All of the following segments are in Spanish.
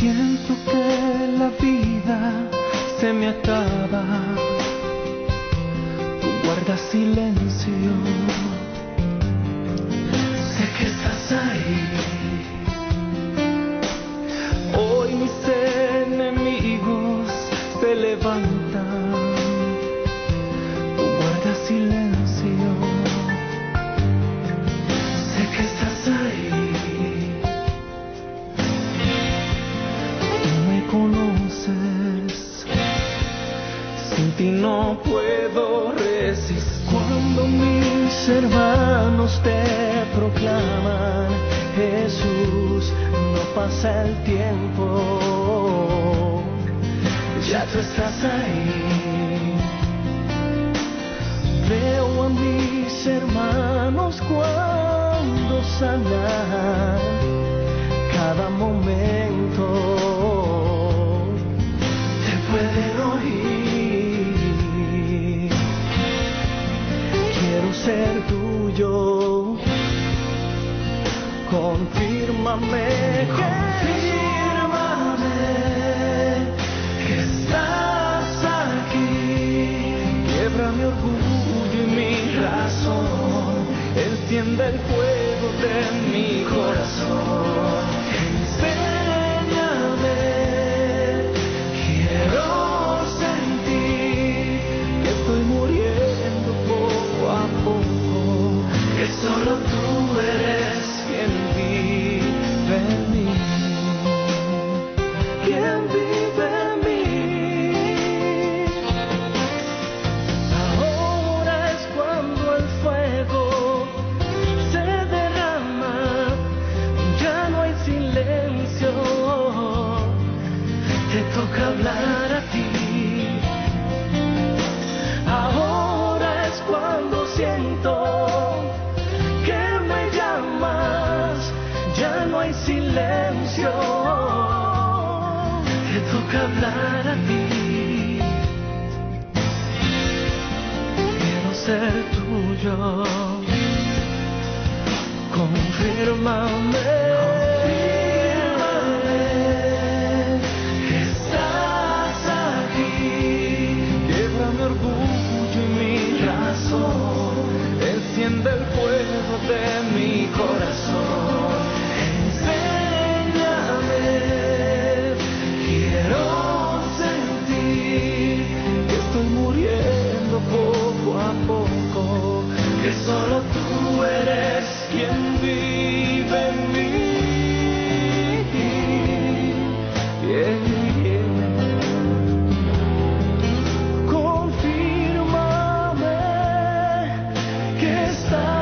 que la vida se me acaba, tú guardas silencio. Puedo resistir. Cuando mis hermanos te proclaman, Jesús, no pasa el tiempo. Ya tú estás ahí. Veo a mis hermanos cuando sanan cada momento. Confírmame, confírmame que estás aquí. Quiebra mi orgullo y mi razón. Enciende el fuego de mi corazón. Enséñame. Quiero sentir que estoy muriendo poco a poco. Que solo tú toca hablar a ti. Quiero ser tuyo. Confírmame poco a poco, que solo tú eres quien vive en mí. Yeah. Confírmame que estás.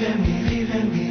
غني غني غني